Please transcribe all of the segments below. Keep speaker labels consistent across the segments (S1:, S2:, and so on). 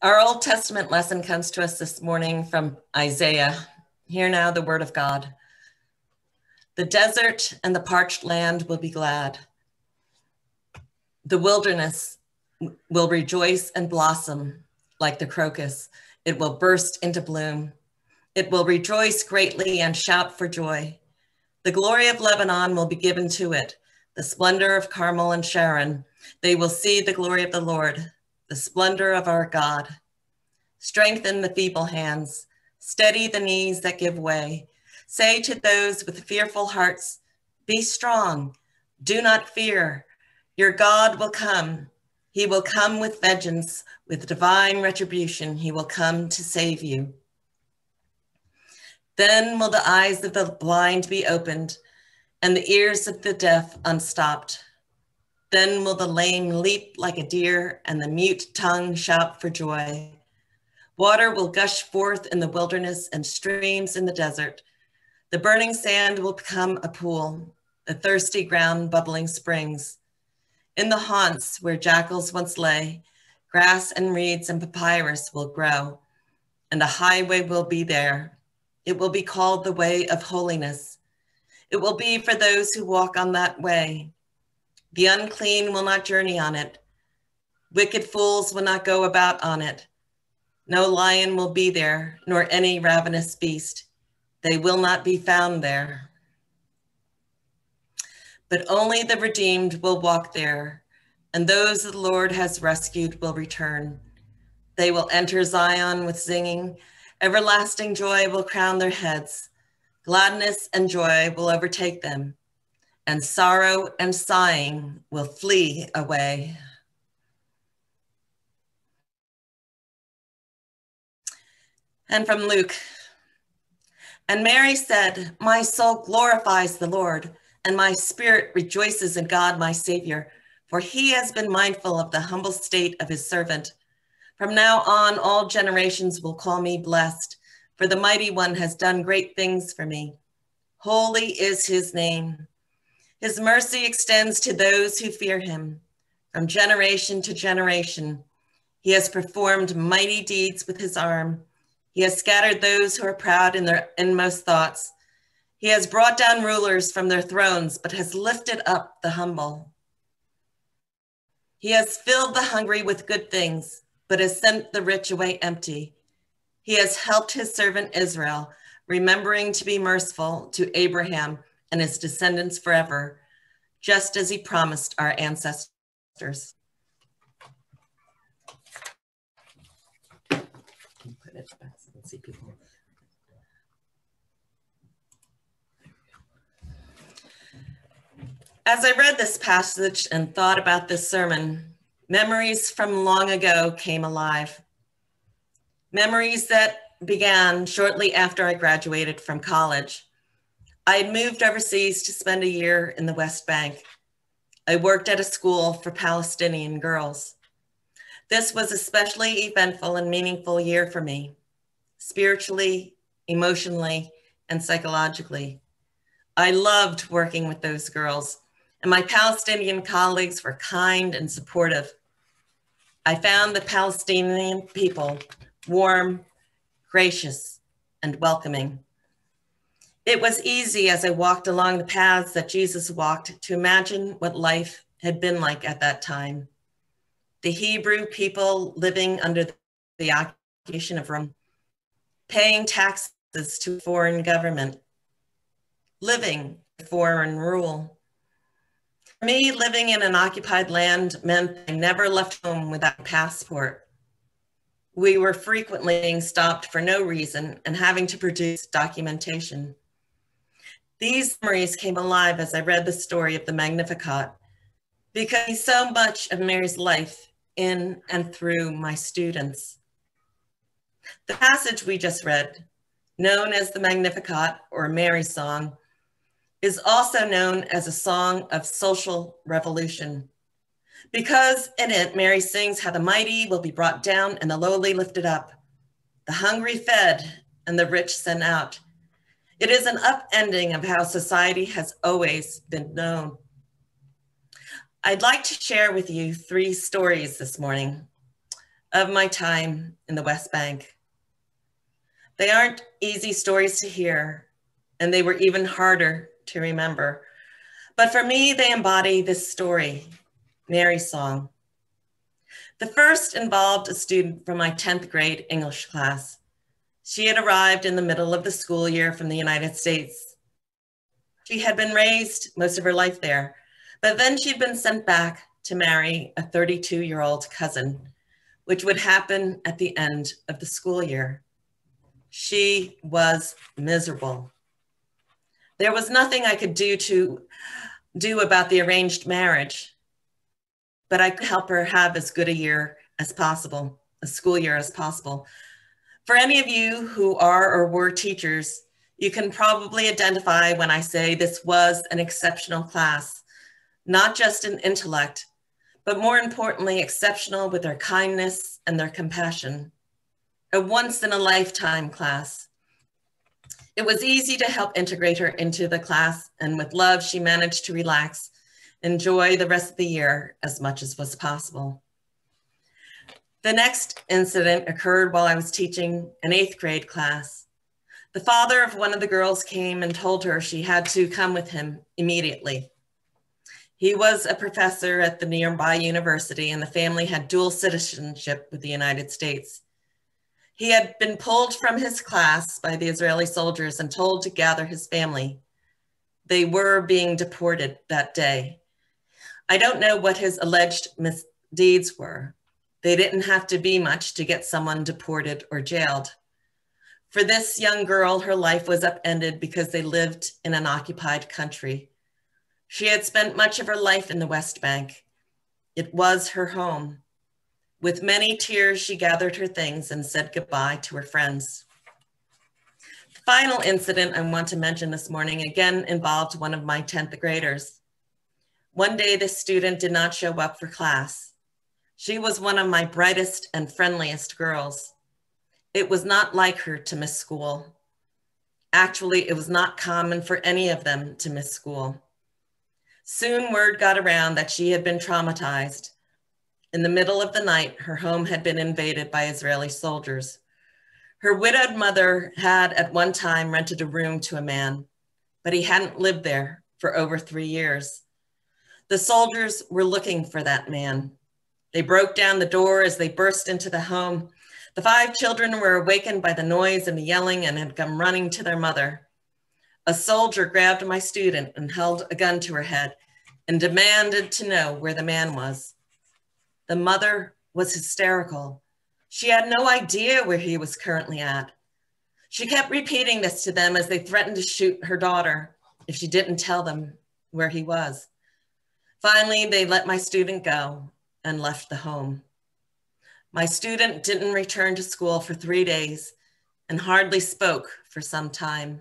S1: Our Old Testament lesson comes to us this morning from Isaiah. Hear now the word of God. The desert and the parched land will be glad. The wilderness will rejoice and blossom like the crocus. It will burst into bloom. It will rejoice greatly and shout for joy. The glory of Lebanon will be given to it, the splendor of Carmel and Sharon. They will see the glory of the Lord the splendor of our God. Strengthen the feeble hands, steady the knees that give way. Say to those with fearful hearts, Be strong, do not fear. Your God will come. He will come with vengeance, with divine retribution. He will come to save you. Then will the eyes of the blind be opened and the ears of the deaf unstopped. Then will the lame leap like a deer and the mute tongue shout for joy. Water will gush forth in the wilderness and streams in the desert. The burning sand will become a pool, the thirsty ground bubbling springs. In the haunts where jackals once lay, grass and reeds and papyrus will grow, and a highway will be there. It will be called the way of holiness. It will be for those who walk on that way. The unclean will not journey on it. Wicked fools will not go about on it. No lion will be there, nor any ravenous beast. They will not be found there. But only the redeemed will walk there, and those the Lord has rescued will return. They will enter Zion with singing. Everlasting joy will crown their heads. Gladness and joy will overtake them and sorrow and sighing will flee away. And from Luke, and Mary said, My soul glorifies the Lord, and my spirit rejoices in God my Savior, for he has been mindful of the humble state of his servant. From now on, all generations will call me blessed, for the mighty one has done great things for me. Holy is his name. His mercy extends to those who fear him from generation to generation. He has performed mighty deeds with his arm. He has scattered those who are proud in their inmost thoughts. He has brought down rulers from their thrones, but has lifted up the humble. He has filled the hungry with good things, but has sent the rich away empty. He has helped his servant Israel, remembering to be merciful to Abraham and his descendants forever, just as he promised our ancestors. As I read this passage and thought about this sermon, memories from long ago came alive. Memories that began shortly after I graduated from college. I had moved overseas to spend a year in the West Bank. I worked at a school for Palestinian girls. This was especially eventful and meaningful year for me, spiritually, emotionally, and psychologically. I loved working with those girls, and my Palestinian colleagues were kind and supportive. I found the Palestinian people warm, gracious, and welcoming. It was easy as I walked along the paths that Jesus walked to imagine what life had been like at that time. The Hebrew people living under the occupation of Rome, paying taxes to foreign government, living foreign rule. For me, living in an occupied land meant I never left home without a passport. We were frequently being stopped for no reason and having to produce documentation. These memories came alive as I read the story of the Magnificat because so much of Mary's life in and through my students. The passage we just read, known as the Magnificat or Mary song, is also known as a song of social revolution. Because in it, Mary sings how the mighty will be brought down and the lowly lifted up, the hungry fed and the rich sent out, it is an upending of how society has always been known. I'd like to share with you three stories this morning. of my time in the West Bank. They aren't easy stories to hear, and they were even harder to remember. But for me, they embody this story, Mary's song. The first involved a student from my 10th grade English class. She had arrived in the middle of the school year from the United States. She had been raised most of her life there, but then she'd been sent back to marry a 32 year old cousin, which would happen at the end of the school year. She was miserable. There was nothing I could do to do about the arranged marriage, but I could help her have as good a year as possible, a school year as possible. For any of you who are or were teachers, you can probably identify when I say this was an exceptional class, not just in intellect, but more importantly, exceptional with their kindness and their compassion. A once in a lifetime class. It was easy to help integrate her into the class, and with love, she managed to relax, enjoy the rest of the year as much as was possible. The next incident occurred while I was teaching an eighth grade class. The father of one of the girls came and told her she had to come with him immediately. He was a professor at the nearby university, and the family had dual citizenship with the United States. He had been pulled from his class by the Israeli soldiers and told to gather his family. They were being deported that day. I don't know what his alleged misdeeds were. They didn't have to be much to get someone deported or jailed. For this young girl, her life was upended because they lived in an occupied country. She had spent much of her life in the West Bank. It was her home. With many tears, she gathered her things and said goodbye to her friends. The final incident I want to mention this morning again involved one of my 10th graders. One day, this student did not show up for class. She was one of my brightest and friendliest girls. It was not like her to miss school. Actually, it was not common for any of them to miss school. Soon word got around that she had been traumatized in the middle of the night, her home had been invaded by Israeli soldiers. Her widowed mother had at one time rented a room to a man, but he hadn't lived there for over three years. The soldiers were looking for that man. They broke down the door as they burst into the home. The five children were awakened by the noise and the yelling and had come running to their mother. A soldier grabbed my student and held a gun to her head and demanded to know where the man was. The mother was hysterical. She had no idea where he was currently at. She kept repeating this to them as they threatened to shoot her daughter if she didn't tell them where he was. Finally, they let my student go and left the home. My student didn't return to school for three days and hardly spoke for some time.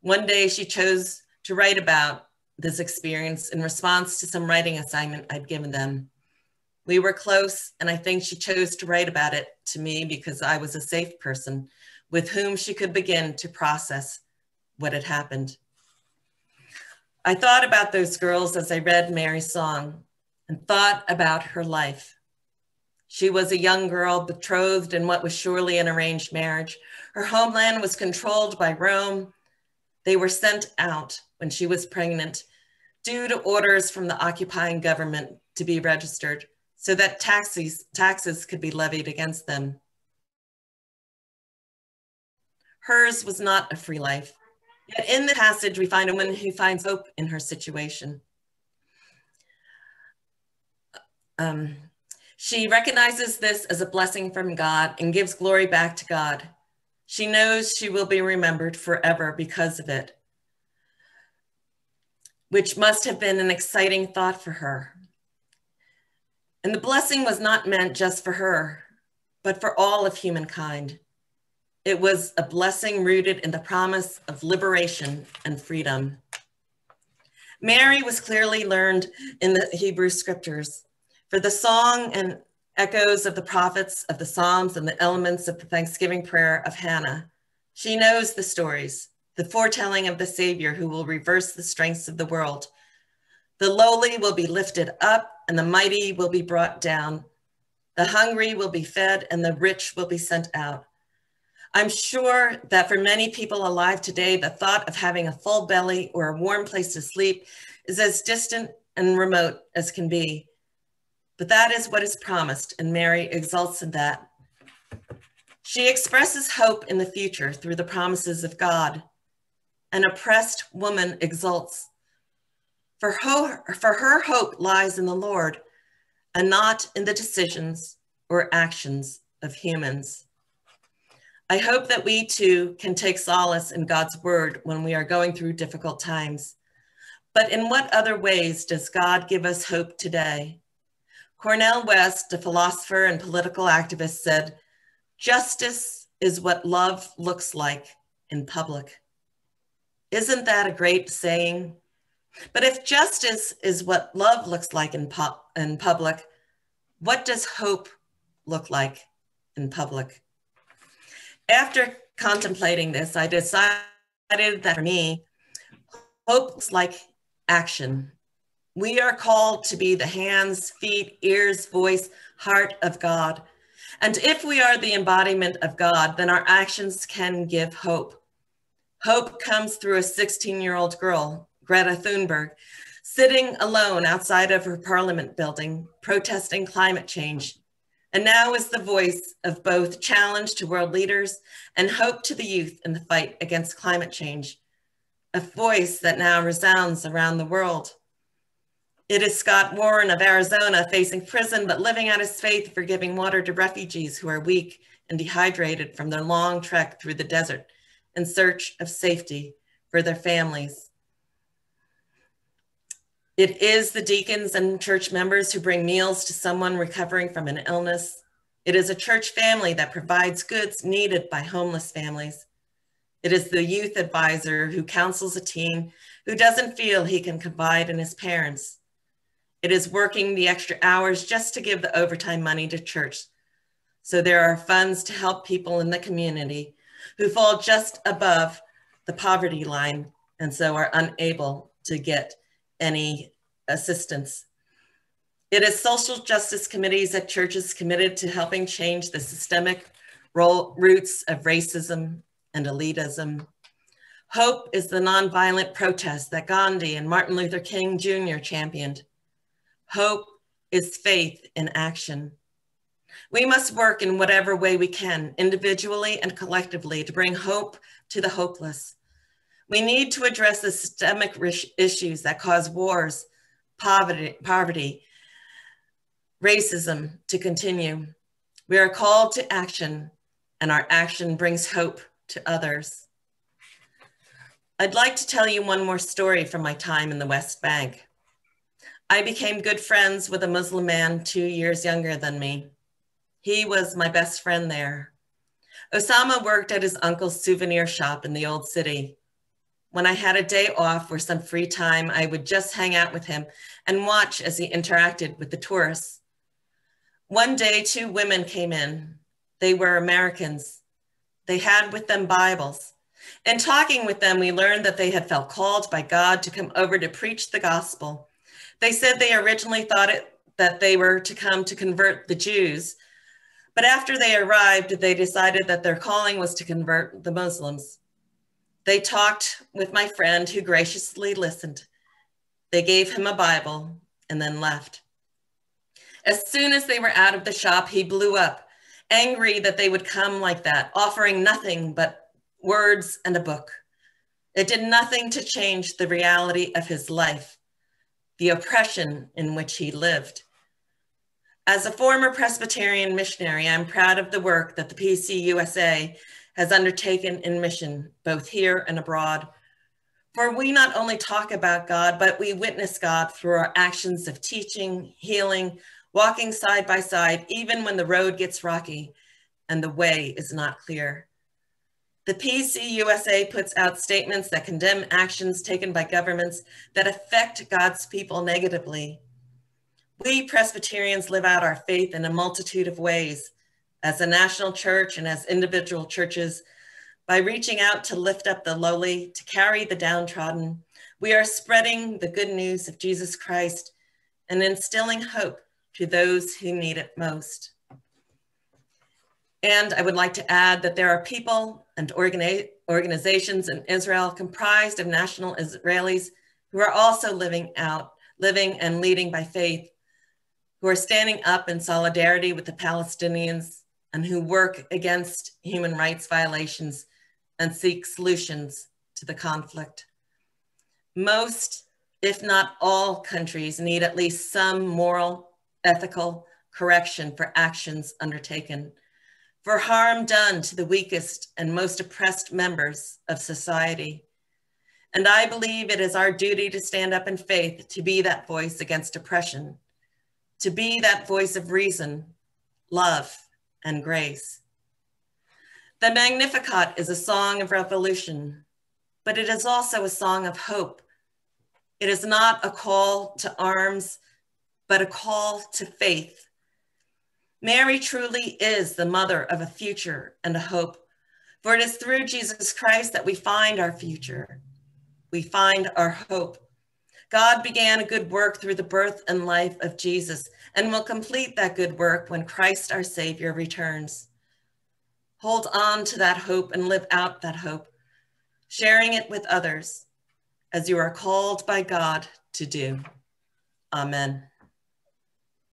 S1: One day she chose to write about this experience in response to some writing assignment I'd given them. We were close, and I think she chose to write about it to me because I was a safe person with whom she could begin to process what had happened. I thought about those girls as I read Mary's song and thought about her life. She was a young girl betrothed in what was surely an arranged marriage. Her homeland was controlled by Rome. They were sent out when she was pregnant due to orders from the occupying government to be registered so that taxes, taxes could be levied against them. Hers was not a free life. Yet in the passage, we find a woman who finds hope in her situation. Um, she recognizes this as a blessing from God and gives glory back to God. She knows she will be remembered forever because of it, which must have been an exciting thought for her. And the blessing was not meant just for her, but for all of humankind. It was a blessing rooted in the promise of liberation and freedom. Mary was clearly learned in the Hebrew scriptures, for the song and echoes of the prophets, of the Psalms, and the elements of the Thanksgiving prayer of Hannah. She knows the stories, the foretelling of the Savior who will reverse the strengths of the world. The lowly will be lifted up and the mighty will be brought down. The hungry will be fed and the rich will be sent out. I'm sure that for many people alive today, the thought of having a full belly or a warm place to sleep is as distant and remote as can be. But that is what is promised, and Mary exults in that. She expresses hope in the future through the promises of God. An oppressed woman exults. For her, for her hope lies in the Lord and not in the decisions or actions of humans. I hope that we too can take solace in God's word when we are going through difficult times. But in what other ways does God give us hope today? Cornel West, a philosopher and political activist, said, Justice is what love looks like in public. Isn't that a great saying? But if justice is what love looks like in, pu in public, what does hope look like in public? after contemplating this, I decided that for me, hope looks like action. We are called to be the hands, feet, ears, voice, heart of God. And if we are the embodiment of God, then our actions can give hope. Hope comes through a 16 year old girl, Greta Thunberg, sitting alone outside of her parliament building, protesting climate change and now is the voice of both challenge to world leaders and hope to the youth in the fight against climate change, a voice that now resounds around the world. It is Scott Warren of Arizona facing prison, but living out his faith for giving water to refugees who are weak and dehydrated from their long trek through the desert in search of safety for their families it is the deacons and church members who bring meals to someone recovering from an illness. It is a church family that provides goods needed by homeless families. It is the youth advisor who counsels a teen who doesn't feel he can confide in his parents. It is working the extra hours just to give the overtime money to church. So there are funds to help people in the community who fall just above the poverty line and so are unable to get any assistance. It is social justice committees at churches committed to helping change the systemic roots of racism and elitism. Hope is the nonviolent protest that Gandhi and Martin Luther King Jr. championed. Hope is faith in action. We must work in whatever way we can, individually and collectively, to bring hope to the hopeless. We need to address the systemic issues that cause wars, poverty, poverty, racism to continue. We are called to action and our action brings hope to others. I'd like to tell you one more story from my time in the West Bank. I became good friends with a Muslim man two years younger than me. He was my best friend there. Osama worked at his uncle's souvenir shop in the old city. When I had a day off or some free time, I would just hang out with him and watch as he interacted with the tourists. One day, two women came in. They were Americans. They had with them Bibles. In talking with them, we learned that they had felt called by God to come over to preach the gospel. They said they originally thought it, that they were to come to convert the Jews, but after they arrived, they decided that their calling was to convert the Muslims. They talked with my friend who graciously listened. They gave him a Bible and then left. As soon as they were out of the shop, he blew up, angry that they would come like that, offering nothing but words and a book. It did nothing to change the reality of his life, the oppression in which he lived. As a former Presbyterian missionary, I'm proud of the work that the PCUSA has undertaken in mission, both here and abroad. For we not only talk about God, but we witness God through our actions of teaching, healing, walking side by side, even when the road gets rocky and the way is not clear. The PCUSA puts out statements that condemn actions taken by governments that affect God's people negatively. We Presbyterians live out our faith in a multitude of ways, as a national church and as individual churches, by reaching out to lift up the lowly, to carry the downtrodden, we are spreading the good news of Jesus Christ and instilling hope to those who need it most. And I would like to add that there are people and organi organizations in Israel comprised of national Israelis who are also living out, living and leading by faith, who are standing up in solidarity with the Palestinians and who work against human rights violations and seek solutions to the conflict. Most, if not all countries need at least some moral, ethical correction for actions undertaken, for harm done to the weakest and most oppressed members of society. And I believe it is our duty to stand up in faith to be that voice against oppression, to be that voice of reason, love, and grace. The Magnificat is a song of revolution, but it is also a song of hope. It is not a call to arms, but a call to faith. Mary truly is the mother of a future and a hope, for it is through Jesus Christ that we find our future. We find our hope. God began a good work through the birth and life of Jesus and will complete that good work when Christ our Savior returns. Hold on to that hope and live out that hope, sharing it with others as you are called by God to do. Amen.